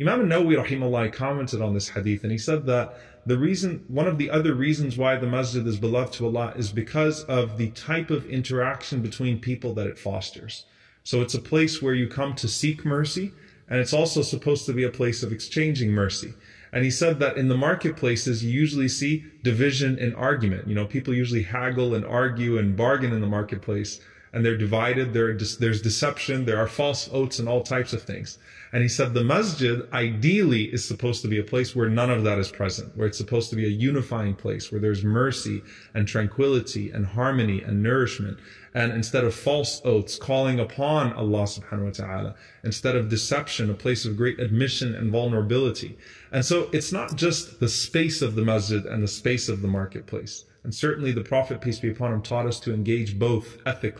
Imam Nawawi rahimahullah commented on this hadith and he said that the reason, one of the other reasons why the masjid is beloved to Allah is because of the type of interaction between people that it fosters. So it's a place where you come to seek mercy and it's also supposed to be a place of exchanging mercy. And he said that in the marketplaces, you usually see division and argument. You know, people usually haggle and argue and bargain in the marketplace and they're divided. There, there's deception. There are false oaths and all types of things. And he said the masjid ideally is supposed to be a place where none of that is present, where it's supposed to be a unifying place, where there's mercy and tranquility and harmony and nourishment. And instead of false oaths, calling upon Allah subhanahu wa ta'ala, instead of deception, a place of great admission and vulnerability. And so it's not just the space of the masjid and the space of the marketplace. And certainly the Prophet, peace be upon him, taught us to engage both ethically.